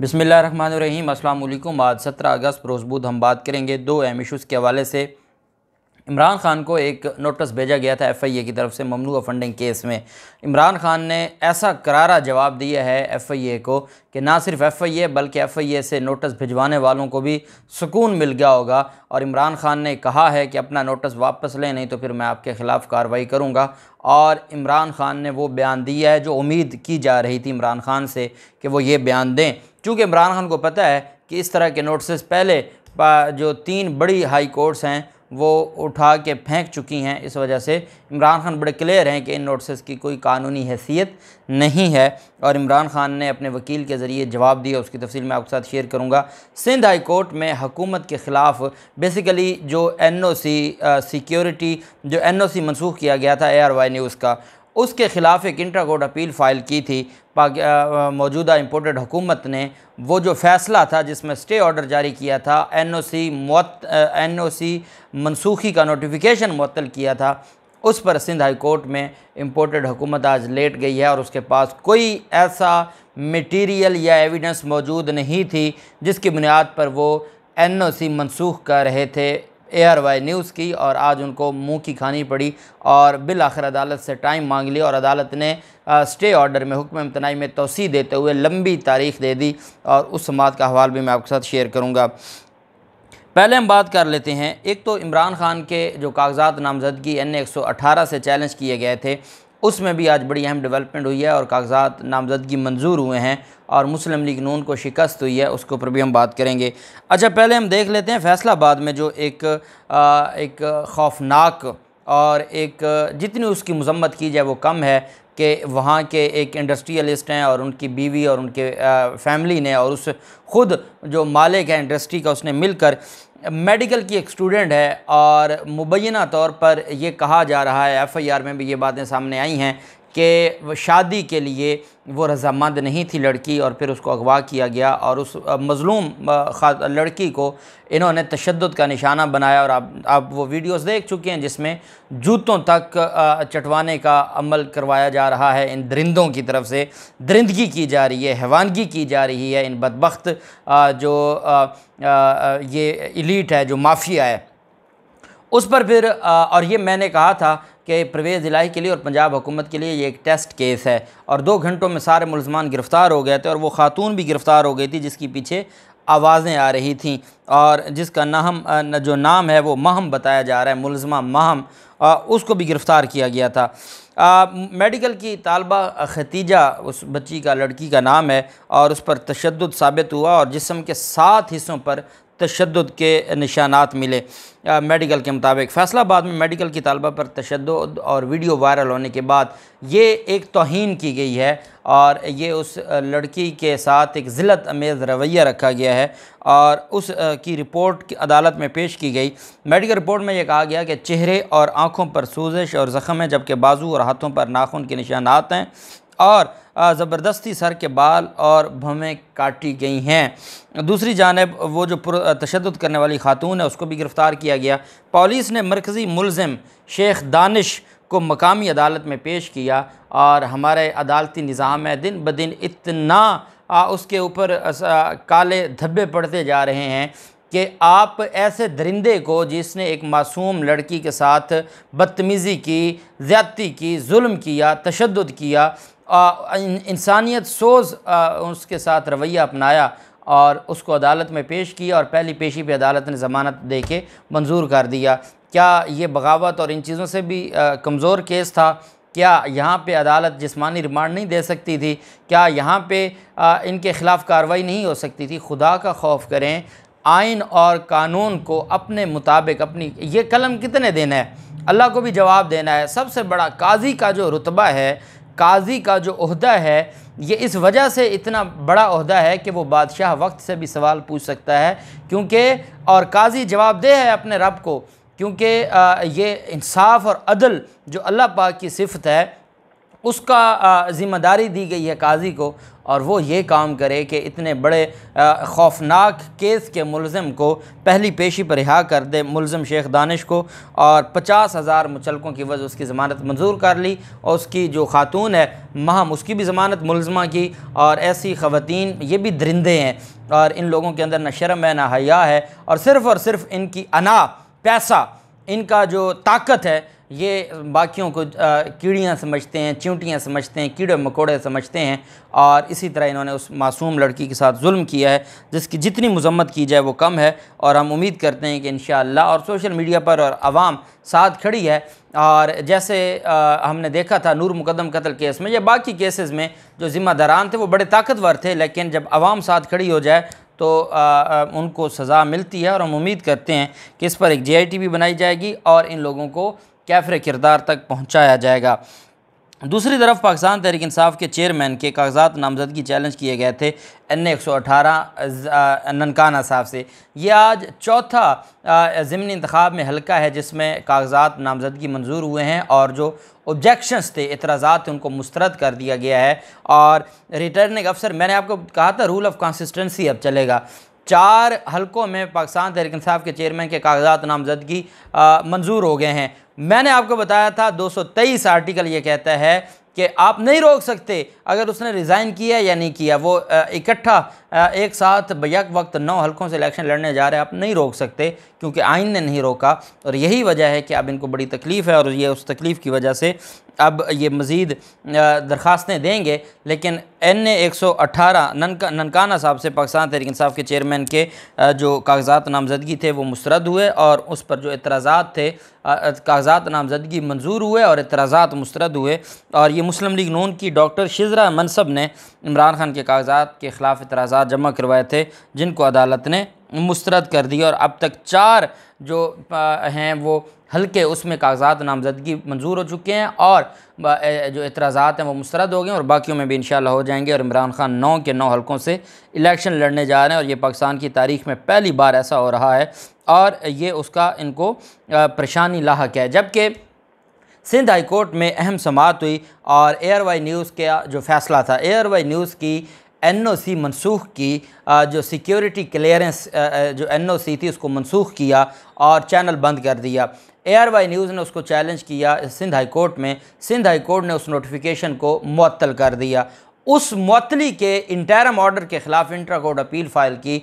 बिसमीम अल्लाम आज सत्रह अगस्त रोज़बूद हम बात करेंगे दो अहम इशूज़ के हवाले से। इमरान खान को एक नोटिस भेजा गया था एफआईए की तरफ़ से ममनू फंडिंग केस में। इमरान खान ने ऐसा करारा जवाब दिया है एफआईए को कि ना सिर्फ़ एफआईए, बल्कि एफआईए से नोटिस भिजवाने वालों को भी सुकून मिल गया होगा और इमरान खान ने कहा है कि अपना नोटिस वापस लें, नहीं तो फिर मैं आपके ख़िलाफ़ कार्रवाई करूँगा। और इमरान खान ने वो बयान दिया है जो उम्मीद की जा रही थी इमरान खान से कि वो ये बयान दें। चूँकि इमरान खान को पता है कि इस तरह के नोटिस पहले जो तीन बड़ी हाई कोर्ट्स हैं वो उठा के फेंक चुकी हैं। इस वजह से इमरान खान बड़े क्लियर हैं कि इन नोटिस की कोई कानूनी हैसियत नहीं है और इमरान खान ने अपने वकील के ज़रिए जवाब दिया। उसकी तफसील मैं आपके साथ शेयर करूँगा। सिंध हाई कोर्ट में हुकूमत के ख़िलाफ़ बेसिकली जो एन ओ सी सिक्योरिटी जो एन ओ सी मनसूख किया गया था ए आर वाई न्यूज़ का उसके ख़िलाफ़ एक इंटर कोर्ट अपील फ़ाइल की थी। मौजूदा इम्पोर्टेड हुकूमत ने वो जो फ़ैसला था जिसमें स्टे ऑर्डर जारी किया था एन ओ सी मत एन ओ सी मनसूखी का नोटिफिकेशन मअतल किया था, उस पर सिंध हाई कोर्ट में इम्पोर्टेड हुकूमत आज लेट गई है और उसके पास कोई ऐसा मटीरियल या एविडेंस मौजूद नहीं थी जिसकी बुनियाद पर वो एन ओ सी मनसूख कर रहे थे। ए आर वाई न्यूज़ की और आज उनको मुँह की खानी पड़ी और बिल आखिर अदालत से टाइम मांग लिया और अदालत ने स्टे ऑर्डर में हुक्म इम्तनाई में तोसी देते हुए लंबी तारीख दे दी और उस समात का हवाल भी मैं आपके साथ शेयर करूँगा। पहले हम बात कर लेते हैं, एक तो इमरान खान के जो कागजात नामजदगी एन एक सौ अठारह से चैलेंज किए गए थे उसमें भी आज बड़ी अहम डेवलपमेंट हुई है और कागजात नामजदगी मंजूर हुए हैं और मुस्लिम लीग नून को शिकस्त हुई है उसके ऊपर भी हम बात करेंगे। अच्छा पहले हम देख लेते हैं फैसलाबाद में जो एक आ, एक खौफनाक और एक जितनी उसकी मजम्मत की जाए वो कम है कि वहाँ के एक इंडस्ट्रियलिस्ट हैं और उनकी बीवी और उनके फैमिली ने और उस खुद जो मालिक है इंडस्ट्री का उसने मिलकर मेडिकल की एक स्टूडेंट है और मुबैना तौर पर यह कहा जा रहा है एफ़आईआर में भी ये बातें सामने आई हैं कि शादी के लिए वो रजामंद नहीं थी लड़की और फिर उसको अगवा किया गया और उस मज़लूम लड़की को इन्होंने तशद का निशाना बनाया और आप आप वो वीडियोस देख चुके हैं जिसमें जूतों तक चटवाने का अमल करवाया जा रहा है। इन दरिंदों की तरफ़ से दरिंदगी की जा रही है, हैवानगी की जा रही है। इन बदबख्त जो ये इलीट है, जो माफिया है उस पर फिर और ये मैंने कहा था कि परवेज़ इलाही के लिए और पंजाब हुकूमत के लिए ये एक टेस्ट केस है। और दो घंटों में सारे मुलजमान गिरफ़्तार हो गए थे और वो ख़ातून भी गिरफ़्तार हो गई थी जिसकी पीछे आवाज़ें आ रही थीं। और जिसका नाम जो नाम है वो महम बताया जा रहा है मुलजमा महम उसको भी गिरफ़्तार किया गया था। आ, मेडिकल की तालबा खतीजा उस बच्ची का लड़की का नाम है और उस पर तशद साबित हुआ और जिसम के सात हिस्सों पर तशद के निशानात मिले। आ, मेडिकल के मुताबिक फैसलाबाद में मेडिकल की तलबा पर तशद और वीडियो वायरल होने के बाद ये एक तोहन की गई है और ये उस लड़की के साथ एक ज़िलत अमेज़ रवैया रखा गया है और उस की रिपोर्ट की अदालत में पेश की गई। मेडिकल रिपोर्ट में यह कहा गया कि चेहरे और आँखों पर सूजश और ज़ख़म है जबकि बाजू और हाथों पर नाखून के निशानात हैं। और ज़बरदस्ती सर के बाल और भवें काटी गई हैं। दूसरी जानब वो जो तशद करने वाली खातून है उसको भी गिरफ़्तार किया गया। पुलिस ने मरकज़ी मुलम शेख दानिश को मकामी अदालत में पेश किया और हमारे अदालती निज़ाम है दिन ब दिन इतना आ, उसके ऊपर काले धब्बे पड़ते जा रहे हैं कि आप ऐसे दरिंदे को जिसने एक मासूम लड़की के साथ बदतमीज़ी की ज़्यादती की जुल्म किया तशद किया इंसानियत सोज़ उसके साथ रवैया अपनाया और उसको अदालत में पेश किया और पहली पेशी पे अदालत ने ज़मानत दे के मंजूर कर दिया। क्या ये बगावत और इन चीज़ों से भी कमज़ोर केस था? क्या यहाँ पे अदालत जिस्मानी रिमांड नहीं दे सकती थी? क्या यहाँ पे आ, इनके ख़िलाफ़ कार्रवाई नहीं हो सकती थी? खुदा का खौफ करें आइन और कानून को अपने मुताबिक अपनी ये कलम कितने देना है? अल्लाह को भी जवाब देना है। सबसे बड़ा काजी का जो रुतबा है काजी का जो अहदा है, ये इस वजह से इतना बड़ा अहदा है कि वो बादशाह वक्त से भी सवाल पूछ सकता है, क्योंकि, और काजी जवाबदेह है अपने रब को, क्योंकि ये इंसाफ और अदल जो अल्लाह पाक की सिफत है उसका ज़िम्मेदारी दी गई है काजी को और वो ये काम करे कि इतने बड़े खौफनाक केस के मुलम को पहली पेशी पर रिहा कर दे मुलम शेख दानिश को और पचास हज़ार मुचलकों की वजह उसकी ज़मानत मंजूर कर ली और उसकी जो खातून है, महम, उसकी भी ज़मानत मुलजमा की और ऐसी ख़वातीन ये भी दरिंदे हैं और इन लोगों के अंदर न शर्म है, ना हया है और सिर्फ़ और सिर्फ़ इनकी अना, पैसा, इनका जो ताकत है ये बाकियों को कीड़ियाँ समझते हैं चिंटियाँ समझते हैं कीड़े मकोड़े समझते हैं और इसी तरह इन्होंने उस मासूम लड़की के साथ जुल्म किया है जिसकी जितनी मजम्मत की जाए वो कम है और हम उम्मीद करते हैं कि इन और सोशल मीडिया पर और आवाम साथ खड़ी है और जैसे आ, हमने देखा था नूर मुकदम कत्ल केस में या बाकी केसेस में जो ज़िम्मेदारान थे वो बड़े ताकतवर थे लेकिन जब आवाम साथ खड़ी हो जाए तो आ, आ, उनको सज़ा मिलती है और हम उम्मीद करते हैं कि इस पर एक जे भी बनाई जाएगी और इन लोगों को कैफर किरदार तक पहुँचाया जाएगा। दूसरी तरफ़ पाकिस्तान तहरीक इंसाफ के चेयरमैन के कागजात नामजदगी चैलेंज किए गए थे एन ए एक सौ अठारह ननकाना साहब से। ये आज चौथा ज़मनी इंतखब में हल्का है जिसमें कागजात नामजदगी मंजूर हुए हैं और जो ऑब्जेक्शंस थे एतराज़ा थे, उनको मुस्तरद कर दिया गया है। और रिटर्निंग अफसर, मैंने आपको कहा था रूल ऑफ़ कंसिस्टेंसी अब चलेगा। चार हलकों में पाकिस्तान तहरीक इंसाफ के चेयरमैन के कागजात नामजदगी मंजूर हो गए हैं। मैंने आपको बताया था 223 आर्टिकल ये कहता है कि आप नहीं रोक सकते, अगर उसने रिज़ाइन किया या नहीं किया, वो इकट्ठा एक साथ बैक वक्त नौ हलकों से इलेक्शन लड़ने जा रहे हैं, आप नहीं रोक सकते, क्योंकि आइन ने नहीं रोका। और यही वजह है कि अब इनको बड़ी तकलीफ़ है, और ये उस तकलीफ़ की वजह से अब ये मज़ीद दरख्वास्तें देंगे, लेकिन एन ए एक सौ अठारह, ननका, ननकाना साहब से पाकिस्तान तहरीक इंसाफ के चेयरमैन के जो कागजात नामजदगी थे, वो मुस्तरद हुए और उस पर जो एतराज़ात थे कागजात नामजदगी मंजूर हुए और एतराज़ात मुस्तरद हुए और ये मुस्लिम लीग नून की डॉक्टर शिजरा मनसब ने इमरान खान के कागजात के ख़िलाफ़ एतराज़ा जमा करवाए थे, जिनको अदालत ने मुस्तरद कर दिया और अब तक चार जो हैं वो हल्के उसमें कागजात नामजदगी मंजूर हो चुके हैं और जो एतराज़ात हैं वो मुस्तरद हो गए और बाकियों में भी इन हो जाएँगे और इमरान खान नौ के नौ हलकों से इलेक्शन लड़ने जा रहे हैं और ये पाकिस्तान की तारीख में पहली बार ऐसा हो रहा है और ये उसका इनको परेशानी लाक है। जबकि सिंध हाई कोर्ट में अहम समात हुई और एयर वाई न्यूज़ का जो फैसला था, एयर वाई न्यूज़ की एन ओ सी मनसूख की जो सिक्योरिटी क्लियरेंस जो एन ओ सी थी, उसको मनसूख किया और चैनल बंद कर दिया। एयर वाई न्यूज़ ने उसको चैलेंज किया सिंध हाई कोर्ट में। सिंध हाई कोर्ट ने उस नोटिफिकेशन को मअतल कर दिया। उस मअतली के इंटरम ऑर्डर के ख़िलाफ़ इंट्रा कोर्ट अपील फ़ाइल की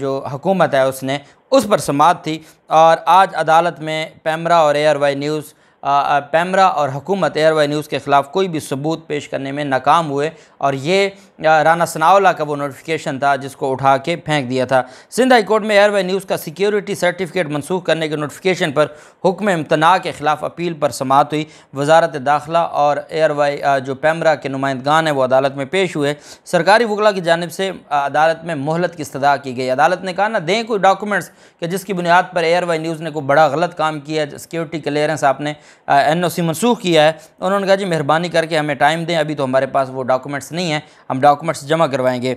जो हुकूमत है उसने, उस पर समात थी। और आज अदालत में पैमरा और एयर वाई न्यूज़ पैमरा और हुकूमत एयर वाई न्यूज़ के ख़िलाफ़ कोई भी सबूत पेश करने में नाकाम हुए और ये राना सनावला का वो नोटिफिकेशन था जिसको उठा के फेंक दिया था। सिंध हाई कोर्ट में एयर वाई न्यूज़ का सिक्योरिटी सर्टिफिकेट मनसूख करने के नोटिफिकेशन पर हुक्म इम्तना के ख़िलाफ़ अपील पर समात हुई। वजारत दाखिला और एयर वाई जो पैमरा के नुमाइंदगान हैं वो अदालत में पेश हुए। सरकारी वकला की जानब से अदालत में मोहलत की इस्तः की गई। अदालत ने कहा, ना, दें कोई डॉक्यूमेंट्स कि जिसकी बुनियाद पर एयर वाई न्यूज़ ने कोई बड़ा गलत काम किया सिक्योरिटी क्लियरेंस आपने एन ओ सी मनसूख किया है। उन्होंने कहा, जी, मेहरबानी करके हमें टाइम दें, अभी तो हमारे पास वो डॉक्यूमेंट्स नहीं हैं, हम डॉक्यूमेंट्स जमा करवाएँगे।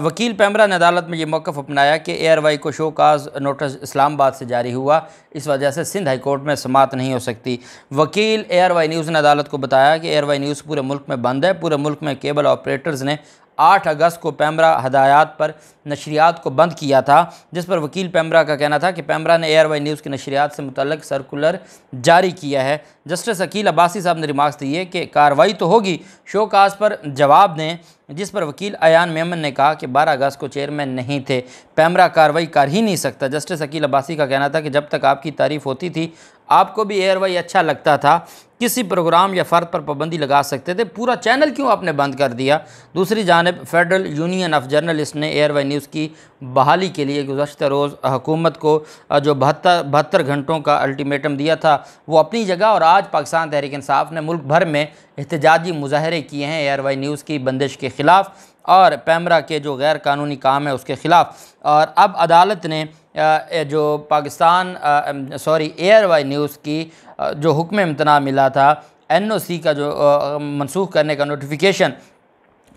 वकील पैमरा ने अदालत में ये मौक़ अपनाया कि एयर वाई को शो काज नोटिस इस्लामाबाद से जारी हुआ। इस वजह से सिंध हाई कोर्ट में समात नहीं हो सकती। वकील एयर वाई न्यूज़ ने अदालत को बताया कि एयर वाई न्यूज़ पूरे मुल्क में बंद है। पूरे मुल्क में केबल ऑपरेटर्स ने आठ अगस्त को पैमरा हदायत पर नशरियात को बंद किया था, जिस पर वकील पैमरा का कहना था कि पैमरा ने एयर वाई न्यूज़ की नशरियात से मुतलक सर्कुलर जारी किया है। जस्टिस अकील अब्बासी साहब ने रिमार्क्स दिए कि कार्रवाई तो होगी शो काज पर जवाब दें जिस पर वकील अयान मेमन ने कहा कि 12 अगस्त को चेयरमैन नहीं थे। पैमरा कार्रवाई कर ही नहीं सकता। जस्टिस अकील अब्बासी का कहना था कि जब तक आपकी तारीफ़ होती थी, आपको भी एयर वाई अच्छा लगता था। किसी प्रोग्राम या फ़र्द पर पाबंदी लगा सकते थे। पूरा चैनल क्यों आपने बंद कर दिया? दूसरी जानब, फेडरल यूनियन ऑफ़ जर्नलिस्ट ने एयर वाई न्यूज़ की बहाली के लिए गुजशत रोज़ हुकूमत को जो बहत्तर बहत्तर घंटों का अल्टीमेटम दिया था, वो अपनी जगह और आज पाकिस्तान तहरीक इंसाफ ने मुल्क भर में एहतजाजी मुजाहरे किए हैं। वाई न्यूज़ की बंदिश के ख़िलाफ़ और पैमरा के जो गैर कानूनी काम है उसके ख़िलाफ़। और अब अदालत ने जो Pakistan sorry A R Y news की जो हुक्म इम्तना मिला था एन ओ सी का जो मनसूख करने का नोटिफिकेशन,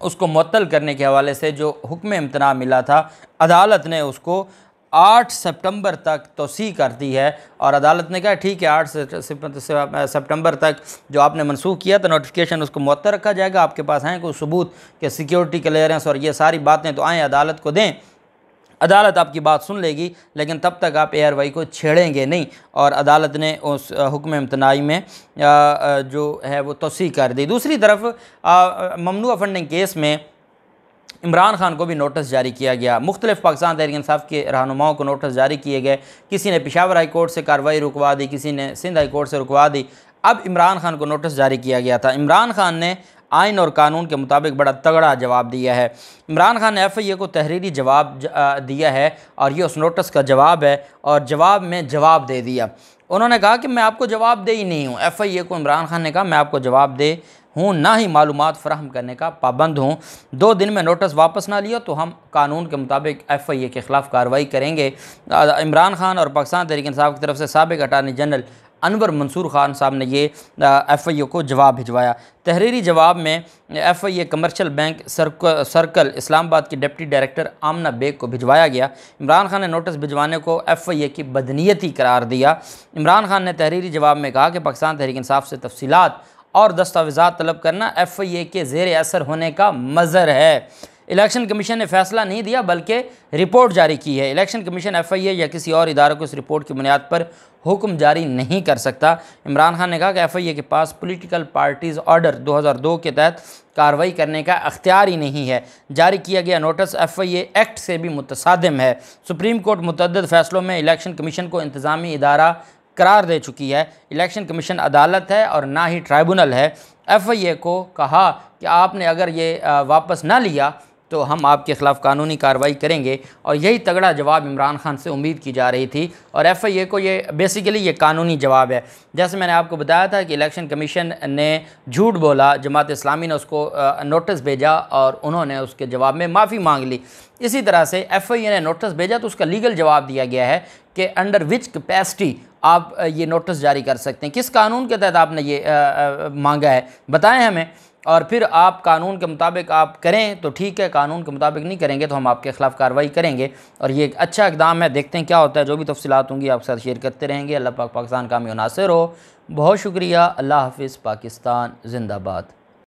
उसको मअतल करने के हवाले से जो हुक्म इम्तना मिला था, अदालत ने उसको आठ सितंबर तक तोसी कर दी है और अदालत ने कहा, ठीक है, आठ सितंबर तक जो आपने मनसूख किया था नोटिफिकेशन उसको मअतर रखा जाएगा। आपके पास हैं कोई सबूत कि सिक्योरिटी क्लियरेंस और ये सारी बातें तो आएँ, अदालत को दें। अदालत आपकी बात सुन लेगी, लेकिन तब तक आप ए आर वाई को छेड़ेंगे नहीं। और अदालत ने उस हुक्म इम्तनाई में जो है वो तोसी कर दी। दूसरी तरफ़ ममनू फंडिंग केस में इमरान खान को भी नोटिस जारी किया गया। मुख्तलिफ़ पाकिस्तान तहरीक इंसाफ के रहनुमाओं को नोटिस जारी किए गए। किसी ने पिशावर हाई कोर्ट से कार्रवाई रुकवा दी, किसी ने सिंध हाई कोर्ट से रुकवा दी। अब इमरान खान को नोटिस जारी किया गया था। इमरान खान ने आइन और कानून के मुताबिक बड़ा तगड़ा जवाब दिया है। इमरान खान ने एफ़ आई ए को तहरीरी जवाब दिया है और ये उस नोटिस का जवाब है और जवाब में जवाब दे दिया। उन्होंने कहा कि मैं आपको जवाब दे ही नहीं हूँ। एफ़ आई ए को इमरान खान ने कहा, मैं आपको जवाब दे हूँ ना ही मालूम फ्राहम करने का पाबंद हूँ। दो दिन में नोटिस वापस ना लिया तो हम कानून के मुताबिक एफ़ आई ए के ख़िलाफ़ कार्रवाई करेंगे। इमरान खान और पाकिस्तान तहरीक इंसाफ की तरफ़ से सबक अटारनी जनरल अनवर मंसूर ख़ान साहब ने ये एफ़ आई ए को जवाब भिजवाया। तहरीरी जवाब में F I A commercial bank SERC, circle Islamabad की डिप्टी डायरेक्टर आमना बेग को भिजवाया गया। इमरान खान ने नोटिस भिजवाने को एफ़ आई ए की बदनीयती करार दिया। इमरान खान ने तहरीरी जवाब में कहा कि पाकिस्तान तहरीक इंसाफ से तफसीत और दस्तावेज़ा तलब करना एफ़ आई ए के जेर असर होने का मज़र है। इलेक्शन कमीशन ने फैसला नहीं दिया, बल्कि रिपोर्ट जारी की है। Election commission F I A या किसी और इदारे को इस रिपोर्ट की बुनियाद पर हुक्म जारी नहीं कर सकता। इमरान खान ने कहा कि एफ़ आई ए के पास पोलिटिकल पार्टीज़ ऑर्डर 2002 के तहत कार्रवाई करने का अख्तियार ही नहीं है। जारी किया गया notice F I A act से भी मुतसादम है। सुप्रीम कोर्ट मुतद फैसलों में इलेक्शन कमीशन को इंतज़ामी इदारा करार दे चुकी है। इलेक्शन कमीशन अदालत है और ना ही ट्राइब्यूनल है। एफ़ आई ए को कहा कि आपने अगर ये वापस ना लिया तो हम आपके ख़िलाफ़ कानूनी कार्रवाई करेंगे। और यही तगड़ा जवाब इमरान खान से उम्मीद की जा रही थी। और एफ़ आई ए को ये बेसिकली ये कानूनी जवाब है। जैसे मैंने आपको बताया था कि इलेक्शन कमीशन ने झूठ बोला जमात इस्लामी ने उसको नोटिस भेजा और उन्होंने उसके जवाब में माफ़ी मांग ली। इसी तरह से एफ़ आई ए ने नोटिस भेजा तो उसका लीगल जवाब दिया गया है कि अंडर विच कैपेसिटी आप ये नोटिस जारी कर सकते हैं। किस कानून के तहत आपने ये आ, आ, मांगा है? बताएँ हमें। और फिर आप कानून के मुताबिक आप करें तो ठीक है, कानून के मुताबिक नहीं करेंगे तो हम आपके ख़िलाफ़ कार्रवाई करेंगे। और ये एक अच्छा इकदाम है, देखते हैं क्या होता है, जो भी तफसीत होंगी आपके साथ शेयर करते रहेंगे। अल्लाह पाक पाकिस्तान का मुनासर हो। बहुत शुक्रिया, अल्लाह हाफिज़, पाकिस्तान, जिंदाबाद।